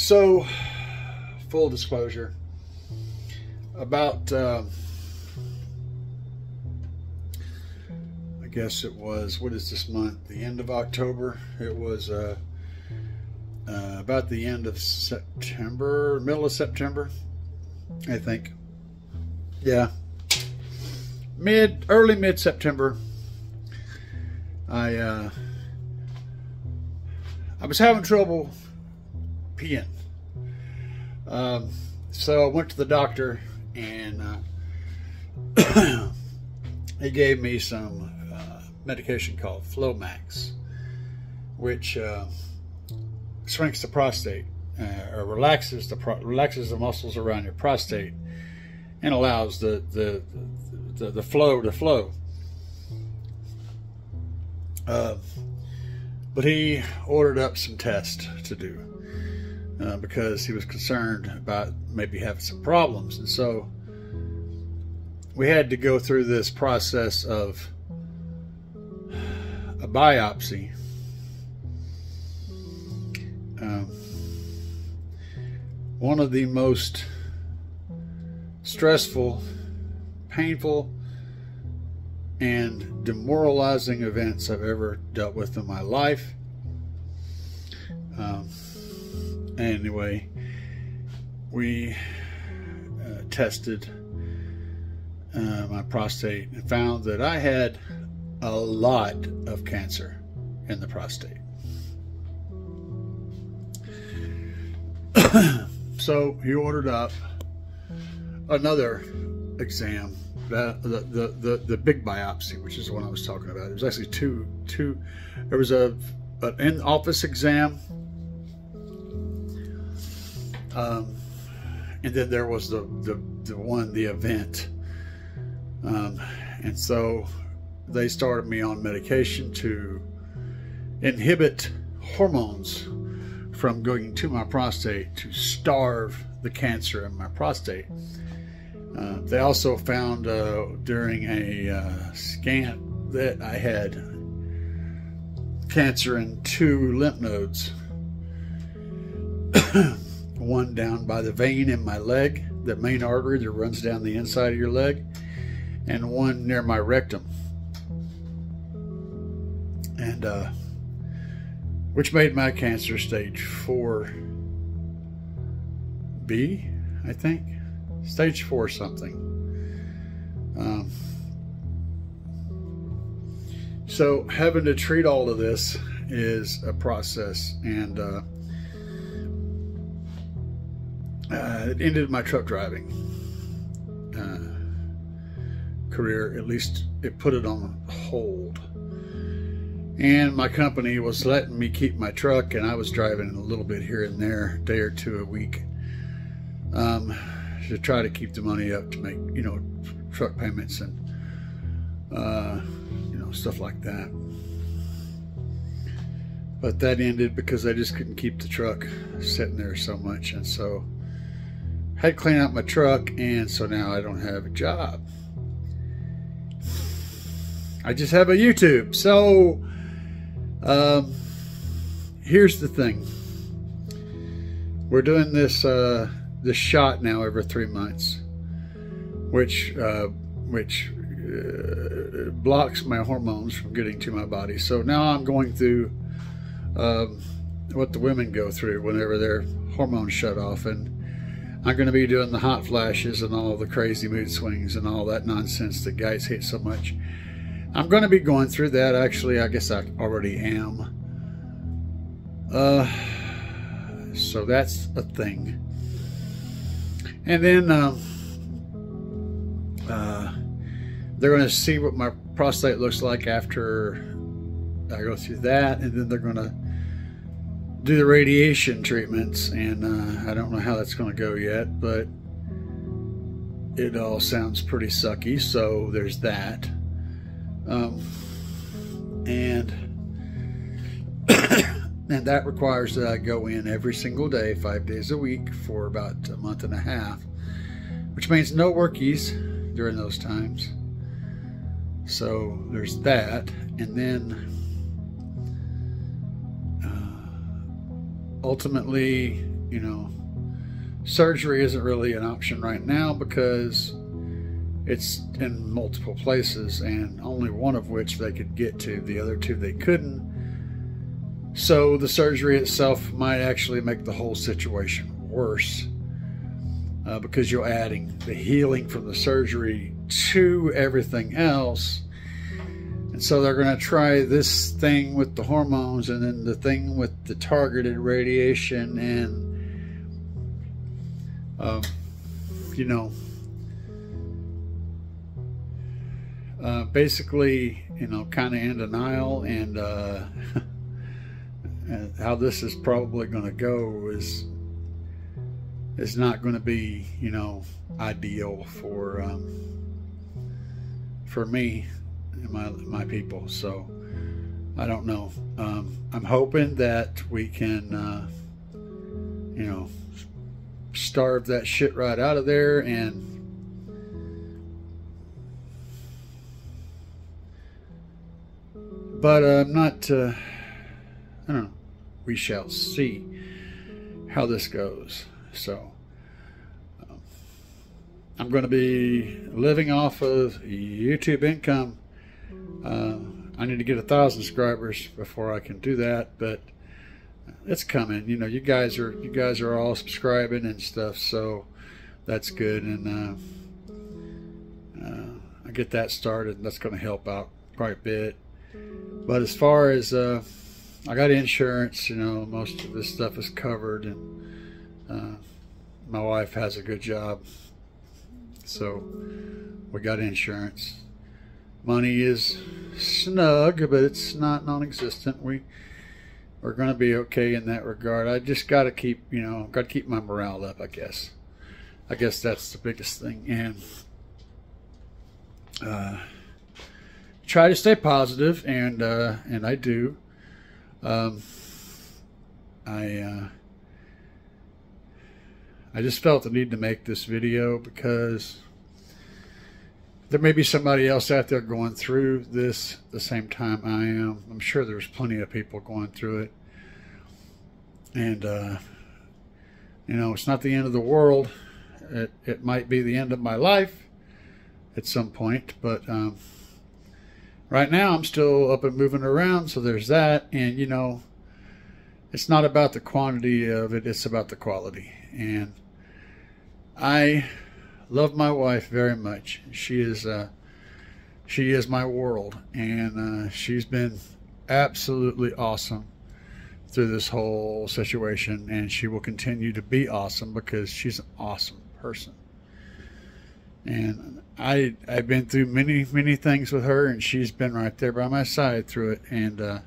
So, full disclosure, about uh, I guess it was what is this month? The end of October. It was uh, uh, about the end of September, middle of September, I think. Yeah, mid, early mid September. I uh, I was having trouble Um, so I went to the doctor and uh, he gave me some uh, medication called Flomax, which uh, shrinks the prostate uh, or relaxes the relaxes the muscles around your prostate and allows the the the, the flow to flow. Uh, but he ordered up some tests to do uh, because he was concerned about maybe having some problems. And so we had to go through this process of a biopsy. Um, one of the most stressful, painful, and demoralizing events I've ever dealt with in my life. Um, anyway, we uh, tested uh, my prostate and found that I had a lot of cancer in the prostate. so he ordered up another exam the, the, the, the, big biopsy, which is the one I was talking about. It was actually two, two, there was a, an in-office exam, um, and then there was the, the, the one, the event. Um, and so they started me on medication to inhibit hormones from going to my prostate to starve the cancer in my prostate. Uh, they also found uh, during a uh, scan that I had cancer in two lymph nodes. One down by the vein in my leg, the main artery that runs down the inside of your leg, and one near my rectum. And uh, which made my cancer stage 4B, I think stage four something. Um, so having to treat all of this is a process, and uh, uh, it ended my truck driving uh, career. At least it put it on hold. And my company was letting me keep my truck, and I was driving a little bit here and there, day or two a week. Um, to try to keep the money up to make you know truck payments and uh, you know stuff like that. But that ended because I just couldn't keep the truck sitting there so much, and so had to clean out my truck, and so now I don't have a job. I just have a YouTube. So um, here's the thing. We're doing this uh, the shot now every three months, which uh, which uh, blocks my hormones from getting to my body. So now I'm going through um, what the women go through whenever their hormones shut off, and I'm going to be doing the hot flashes and all the crazy mood swings and all that nonsense that guys hate so much. I'm going to be going through that. Actually, I guess I already am. Uh, so that's a thing. And then uh, uh, they're going to see what my prostate looks like after I go through that. And then they're going to do the radiation treatments. And uh, I don't know how that's going to go yet, but it all sounds pretty sucky. So there's that. Um, and and that requires that I go in every single day, five days a week, for about a month and a half, which means no workies during those times. So there's that. And then ultimately, you know, surgery isn't really an option right now because it's in multiple places and only one of which they could get to. The other two they couldn't. So the surgery itself might actually make the whole situation worse uh, because you're adding the healing from the surgery to everything else. And so they're going to try this thing with the hormones and then the thing with the targeted radiation and, um, you know, uh, basically, you know, kind of in denial and, uh, how this is probably going to go is is not going to be, you know, ideal for um, for me my my people. So I don't know. Um, I'm hoping that we can, uh, you know, starve that shit right out of there and. But I'm not. Uh, I don't know. We shall see how this goes. So um, I'm going to be living off of YouTube income. Uh, I need to get a thousand subscribers before I can do that, but it's coming. You know, you guys are you guys are all subscribing and stuff, so that's good. And uh, uh, I get that started. That's going to help out quite a bit. But as far as uh, I got insurance, you know, most of this stuff is covered, and uh, my wife has a good job, so we got insurance. Money is snug, but it's not non-existent. We we're going to be okay in that regard. I just got to keep, you know, got to keep my morale up. I guess. I guess that's the biggest thing, and uh, try to stay positive, and uh, and I do. Um, I. Uh, I just felt the need to make this video because there may be somebody else out there going through this the same time I am. I'm sure there's plenty of people going through it. And, uh, you know, it's not the end of the world. It, it might be the end of my life at some point, but um, right now I'm still up and moving around, so there's that. And, you know, it's not about the quantity of it, it's about the quality. And I love my wife very much. She is uh, she is my world, and uh, she's been absolutely awesome through this whole situation, and she will continue to be awesome because she's an awesome person. And I I've been through many many things with her, and she's been right there by my side through it, and uh,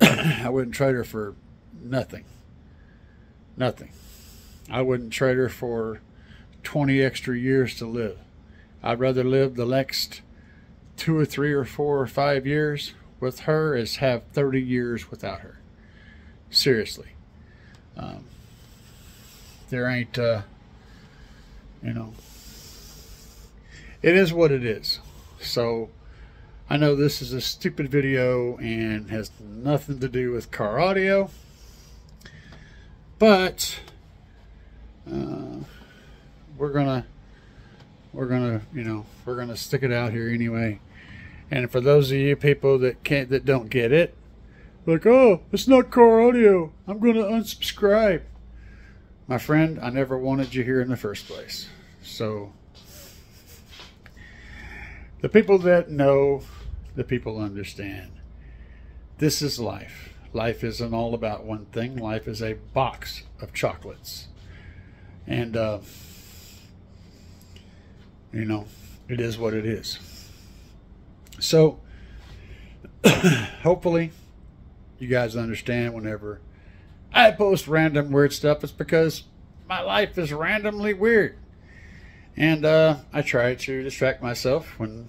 I wouldn't trade her for nothing. Nothing. I wouldn't trade her for 20 extra years to live. I'd rather live the next two or three or four or five years with her as have 30 years without her. Seriously. Um, there ain't, uh, you know, it is what it is. So I know this is a stupid video and has nothing to do with car audio, but uh, we're gonna we're gonna you know we're gonna stick it out here anyway. And for those of you people that can't that don't get it like oh it's not car audio. I'm gonna unsubscribe. My friend i never wanted you here in the first place. So the people that know the people understand. This is life. Life isn't all about one thing. Life is a box of chocolates. And, uh, you know, it is what it is. So, hopefully, you guys understand whenever I post random weird stuff, it's because my life is randomly weird. And uh, I try to distract myself when,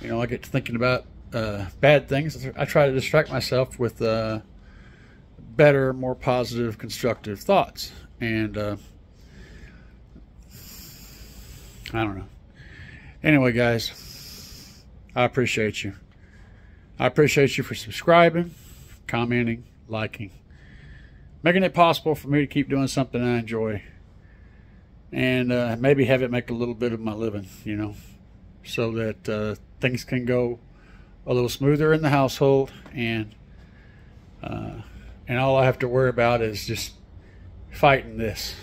you know, I get to thinking about uh, bad things. I try to distract myself with uh, better, more positive, constructive thoughts. And uh, I don't know. Anyway, guys, I appreciate you. I appreciate you for subscribing, commenting, liking. making it possible for me to keep doing something I enjoy and uh, maybe have it make a little bit of my living, you know, so that uh, things can go a little smoother in the household and uh, and all I have to worry about is just fighting this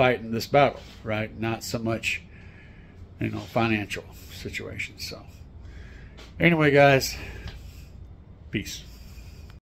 fighting this battle right? Not so much you know financial situations so anyway guys peace